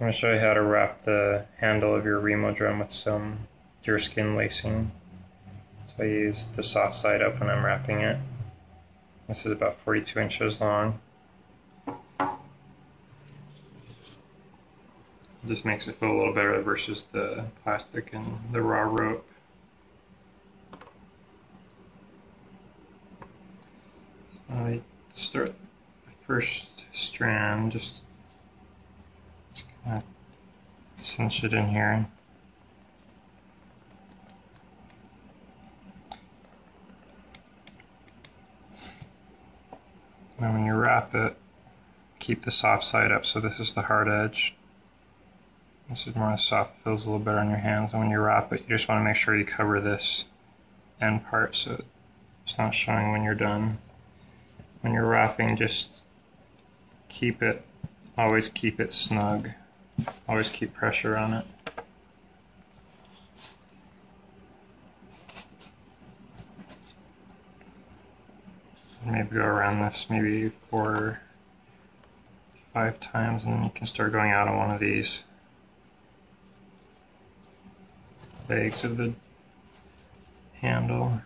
I'm going to show you how to wrap the handle of your Remo drum with some deerskin lacing. So I use the soft side up when I'm wrapping it. This is about 42 inches long. This makes it feel a little better versus the plastic and the raw rope. So I start the first strand, just kind cinch it in here. And when you wrap it, keep the soft side up. So this is the hard edge. This is more soft, feels a little better on your hands. And when you wrap it, you just want to make sure you cover this end part so it's not showing when you're done. When you're wrapping, just keep it, always keep it snug. Always keep pressure on it. Maybe go around this maybe four, five times and then you can start going out on one of these legs of the handle.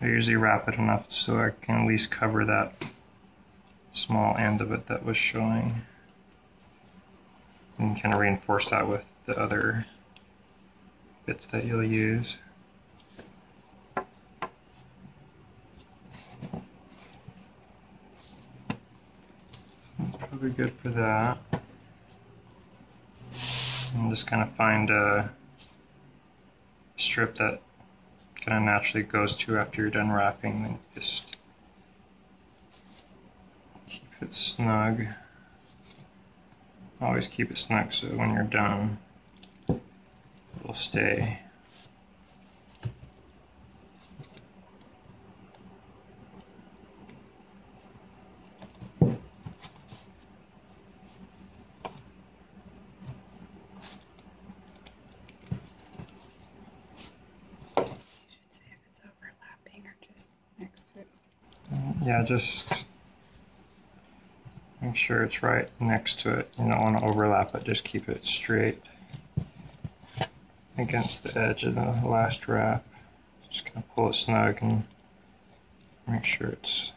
I usually wrap it enough so I can at least cover that small end of it that was showing. And kind of reinforce that with the other bits that you'll use. That's probably good for that. And just kind of find a strip that kind of naturally goes to after you're done wrapping and just it snug. Always keep it snug so when you're done, it'll stay. Yeah, just Make sure it's right next to it. You don't want to overlap it, just keep it straight against the edge of the last wrap. Just gonna pull it snug and make sure it's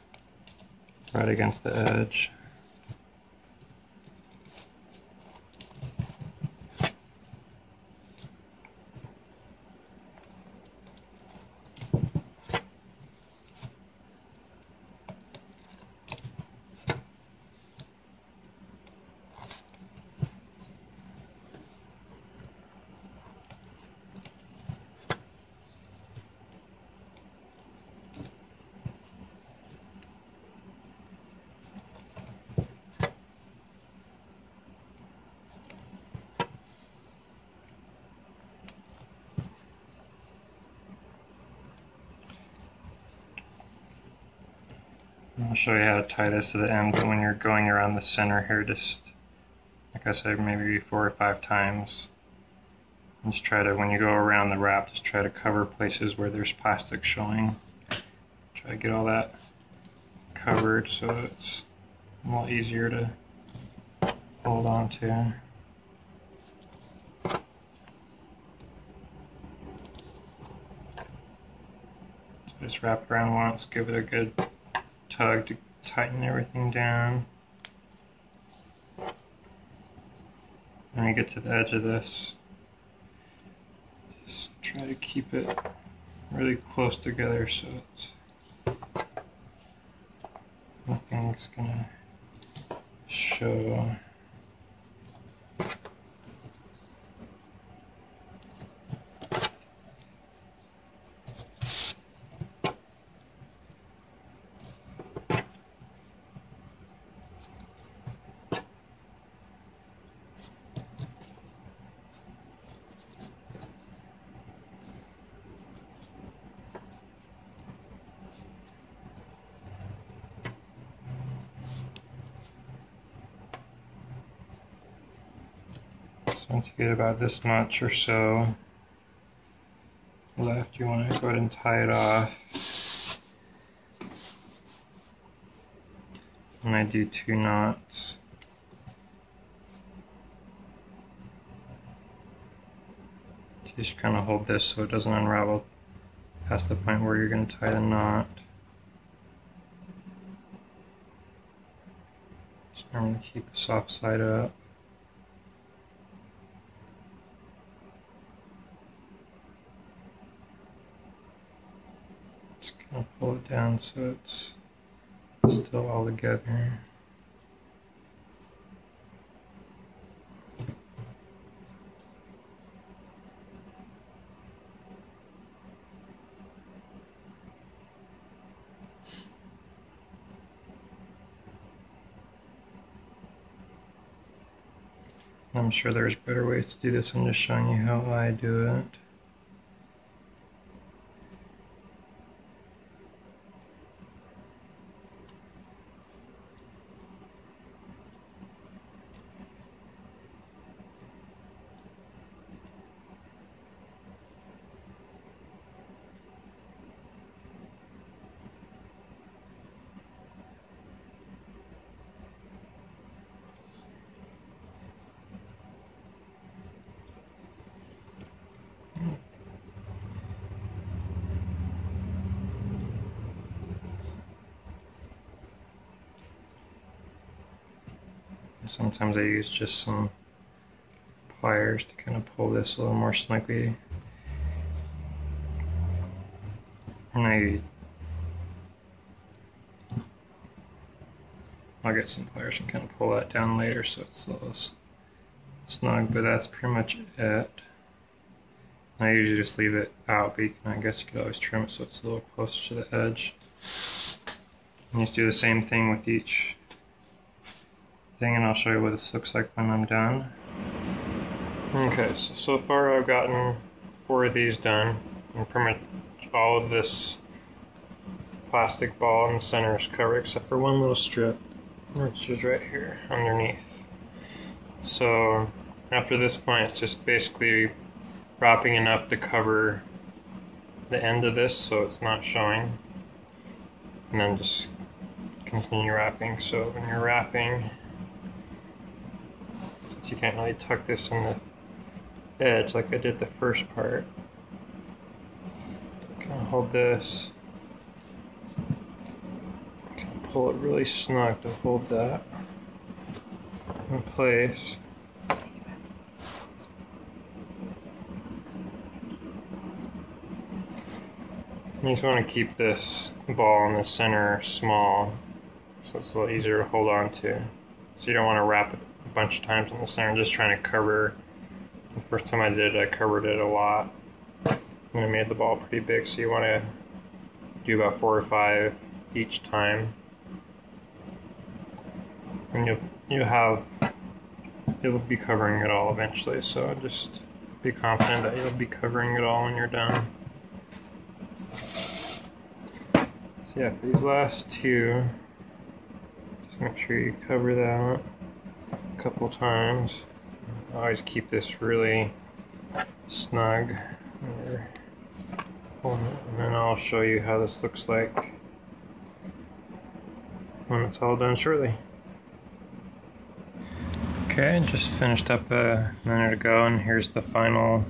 right against the edge. I'll show you how to tie this to the end, but when you're going around the center here, just, like I said, maybe four or five times. Just try to, when you go around the wrap, just try to cover places where there's plastic showing. Try to get all that covered so it's a lot easier to hold on to. Just wrap around once, give it a good tug to tighten everything down. When you get to the edge of this, just try to keep it really close together so it's nothing's gonna show. Once you get about this much or so left, you want to go ahead and tie it off. and I do two knots. Just kind of hold this so it doesn't unravel past the point where you're going to tie the knot. So I'm going to keep the soft side up. Kind pull it down so it's still all together. I'm sure there's better ways to do this. I'm just showing you how I do it. Sometimes I use just some pliers to kind of pull this a little more snugly. And I, I'll get some pliers and kind of pull that down later so it's a little snug, but that's pretty much it. I usually just leave it out, but I guess you could always trim it so it's a little closer to the edge. And just do the same thing with each thing and I'll show you what this looks like when I'm done. Okay, so, so far I've gotten four of these done and pretty much all of this plastic ball in the center is covered except for one little strip which is right here underneath. So after this point it's just basically wrapping enough to cover the end of this so it's not showing and then just continue wrapping so when you're wrapping you can't really tuck this in the edge like I did the first part. Kind of hold this. Pull it really snug to hold that in place. You just want to keep this ball in the center small so it's a little easier to hold on to. So you don't want to wrap it bunch of times in the center. Just trying to cover. The first time I did it, I covered it a lot. And I made the ball pretty big, so you want to do about four or five each time. And you'll, you have, you'll be covering it all eventually, so just be confident that you'll be covering it all when you're done. So yeah, for these last two, just make sure you cover that couple times. I always keep this really snug. And then I'll show you how this looks like when it's all done shortly. Okay, just finished up a minute ago and here's the final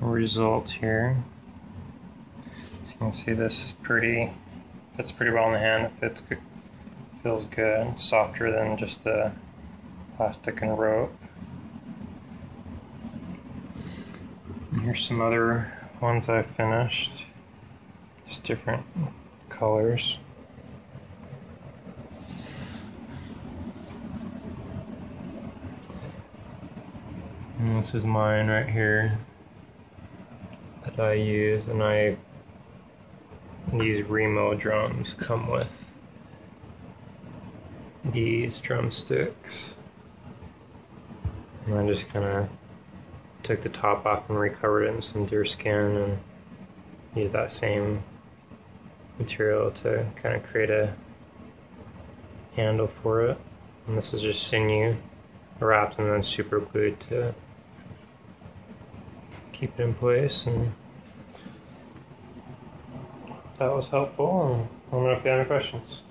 result here. So you can see this is pretty, fits pretty well in the hand, it fits good, feels good, softer than just the plastic and rope. And here's some other ones I finished, just different colors. And this is mine right here that I use, and I these Remo drums come with these drumsticks. And I just kind of took the top off and recovered it in some deer skin and used that same material to kind of create a handle for it. And this is just sinew wrapped and then super glued to keep it in place and that was helpful let me know if you have any questions.